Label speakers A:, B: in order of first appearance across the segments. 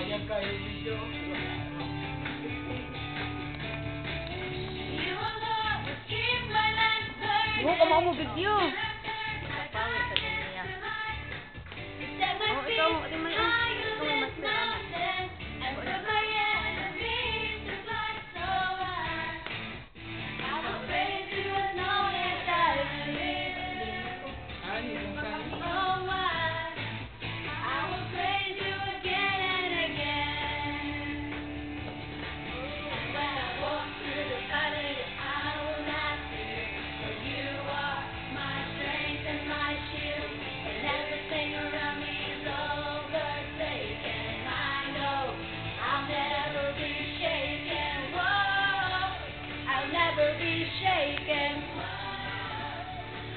A: haya caído. Look, I'm almost with you.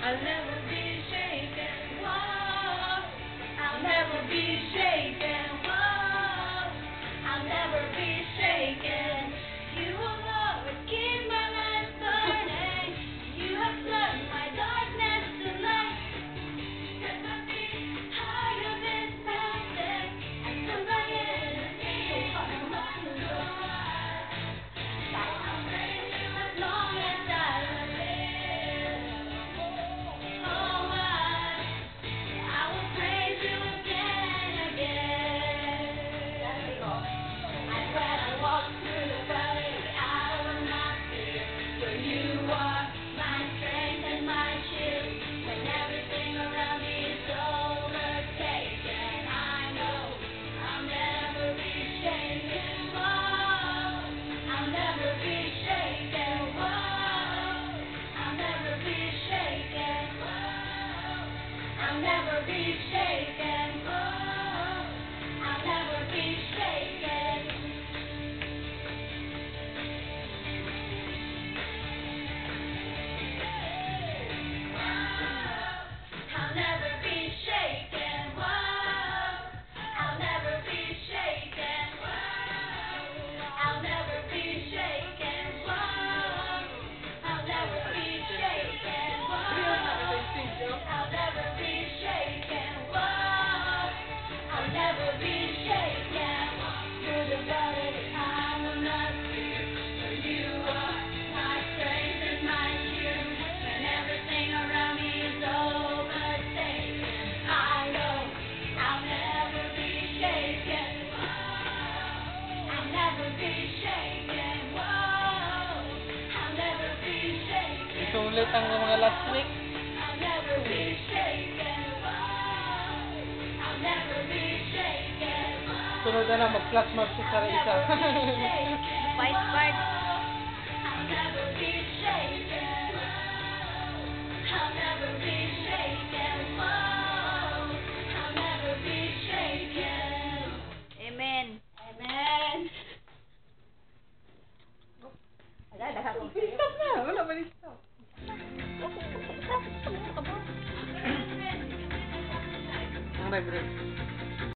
A: I'll never be
B: Sulit ang mga last week. Sunod na lang, mag-plus mark sa isa. Bye! Unlimited